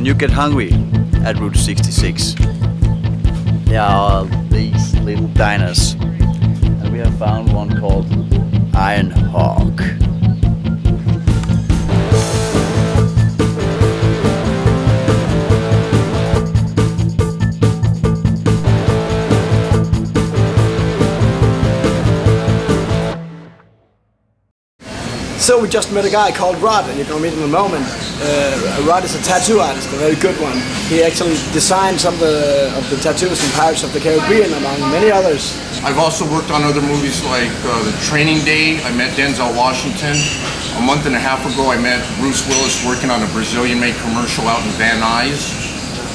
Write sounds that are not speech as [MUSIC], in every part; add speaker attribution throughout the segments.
Speaker 1: when you get hungry at Route 66, there are these little diners. And we have found one called
Speaker 2: So we just met a guy called Rod, and you're gonna meet him in a moment. Uh, Rod is a tattoo artist, a very good one. He actually designed some of the, of the tattoos in Pirates of the Caribbean, among many others.
Speaker 3: I've also worked on other movies like uh, The Training Day. I met Denzel Washington. A month and a half ago, I met Bruce Willis working on a Brazilian-made commercial out in Van Nuys.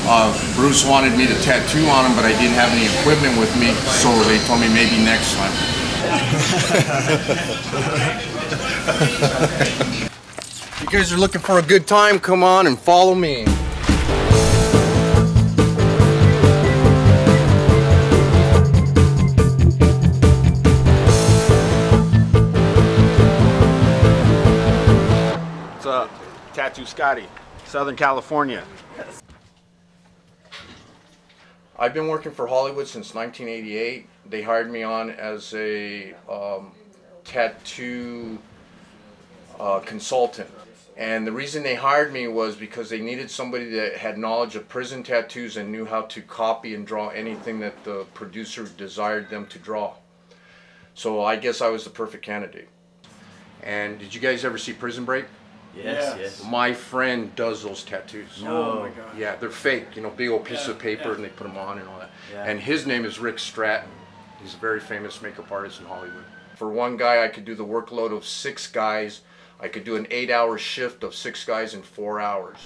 Speaker 3: Uh, Bruce wanted me to tattoo on him, but I didn't have any equipment with me, so they told me maybe next time. [LAUGHS] you guys are looking for a good time, come on and follow me.
Speaker 4: What's up? Tattoo Scotty, Southern California.
Speaker 3: I've been working for Hollywood since 1988. They hired me on as a um, tattoo uh, consultant. And the reason they hired me was because they needed somebody that had knowledge of prison tattoos and knew how to copy and draw anything that the producer desired them to draw. So I guess I was the perfect candidate. And did you guys ever see Prison Break?
Speaker 1: Yes, yes.
Speaker 3: My friend does those tattoos.
Speaker 1: Oh, oh. my
Speaker 2: God.
Speaker 3: Yeah, they're fake, you know, big old pieces of paper and they put them on and all that.
Speaker 1: Yeah.
Speaker 3: And his name is Rick Stratton. He's a very famous makeup artist in Hollywood. For one guy, I could do the workload of six guys. I could do an eight hour shift of six guys in four hours.